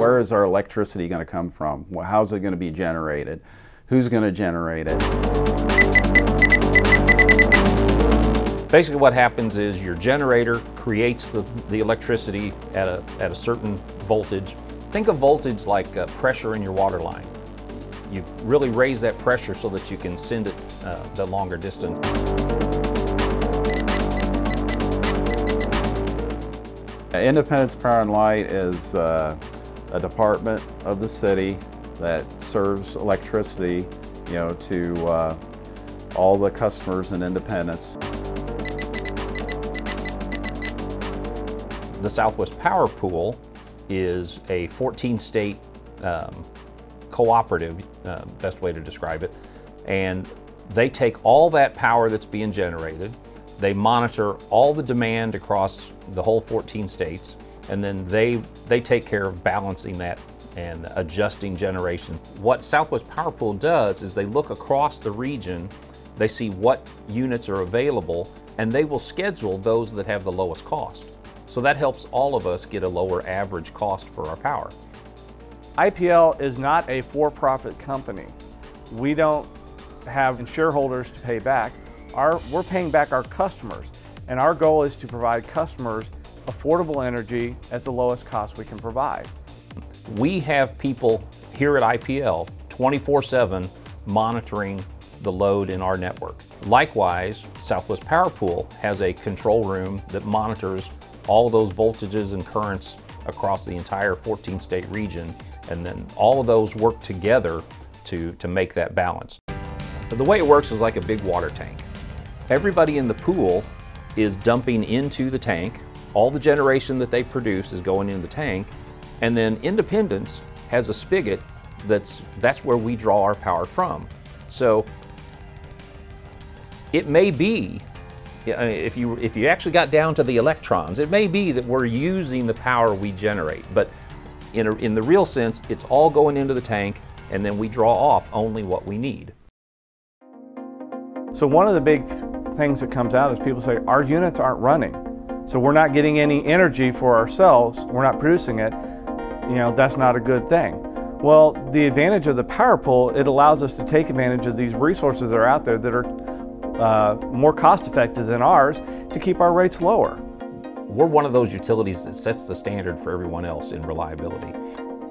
Where is our electricity going to come from? How's it going to be generated? Who's going to generate it? Basically what happens is your generator creates the, the electricity at a, at a certain voltage. Think of voltage like uh, pressure in your water line. You really raise that pressure so that you can send it uh, the longer distance. Independence Power and Light is uh, a department of the city that serves electricity, you know, to uh, all the customers in Independence. The Southwest Power Pool is a 14-state um, cooperative, uh, best way to describe it, and they take all that power that's being generated, they monitor all the demand across the whole 14 states, and then they, they take care of balancing that and adjusting generation. What Southwest Power Pool does is they look across the region, they see what units are available, and they will schedule those that have the lowest cost. So that helps all of us get a lower average cost for our power. IPL is not a for-profit company. We don't have shareholders to pay back. Our, we're paying back our customers, and our goal is to provide customers affordable energy at the lowest cost we can provide. We have people here at IPL 24-7 monitoring the load in our network. Likewise, Southwest Power Pool has a control room that monitors all those voltages and currents across the entire 14 state region and then all of those work together to, to make that balance. But the way it works is like a big water tank. Everybody in the pool is dumping into the tank. All the generation that they produce is going in the tank. And then Independence has a spigot that's, that's where we draw our power from. So it may be, if you, if you actually got down to the electrons, it may be that we're using the power we generate. But in, a, in the real sense, it's all going into the tank and then we draw off only what we need. So one of the big things that comes out is people say, our units aren't running. So we're not getting any energy for ourselves, we're not producing it. You know, that's not a good thing. Well, the advantage of the power pool, it allows us to take advantage of these resources that are out there that are uh, more cost effective than ours to keep our rates lower. We're one of those utilities that sets the standard for everyone else in reliability.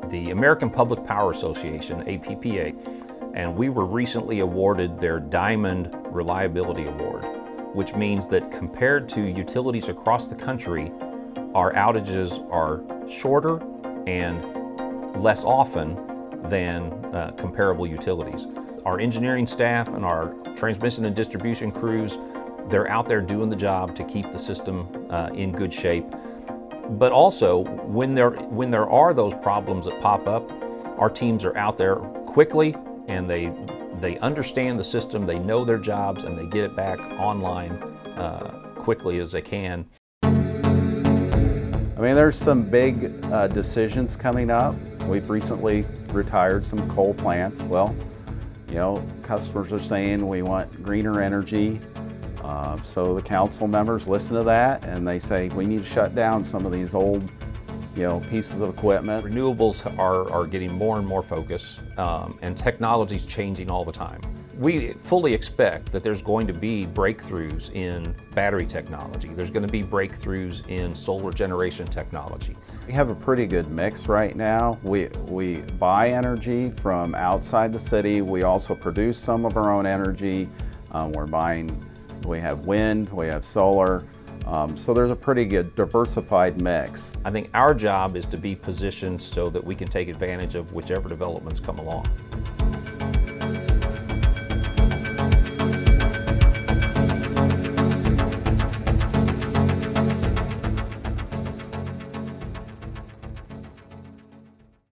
The American Public Power Association, APPA, and we were recently awarded their Diamond Reliability Award, which means that compared to utilities across the country, our outages are shorter and less often than uh, comparable utilities. Our engineering staff and our transmission and distribution crews they're out there doing the job to keep the system uh, in good shape. But also, when there, when there are those problems that pop up, our teams are out there quickly and they, they understand the system, they know their jobs, and they get it back online uh, quickly as they can. I mean, there's some big uh, decisions coming up. We've recently retired some coal plants. Well, you know, customers are saying we want greener energy, uh, so the council members listen to that and they say we need to shut down some of these old you know, pieces of equipment. Renewables are, are getting more and more focus um, and technology is changing all the time. We fully expect that there's going to be breakthroughs in battery technology. There's going to be breakthroughs in solar generation technology. We have a pretty good mix right now. We, we buy energy from outside the city. We also produce some of our own energy. Um, we're buying we have wind, we have solar, um, so there's a pretty good diversified mix. I think our job is to be positioned so that we can take advantage of whichever developments come along.